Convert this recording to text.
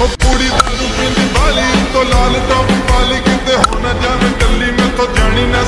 ਉਹ ਤੋਂ ਲਾਲ ਟੋਪ ਵਾਲੀ ਕਿਤੇ ਹੋ ਨਾ ਜਾਵੇ ਕੱਲੀ ਮੈਥੋਂ ਜਾਣੀ ਨਾ